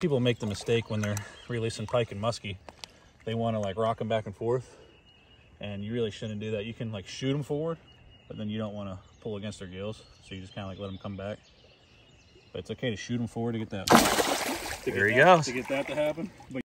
People make the mistake when they're releasing pike and muskie. They want to like rock them back and forth, and you really shouldn't do that. You can like shoot them forward, but then you don't want to pull against their gills, so you just kind of like let them come back. But it's okay to shoot them forward to get that. To There get he that- goes. To get that to happen. But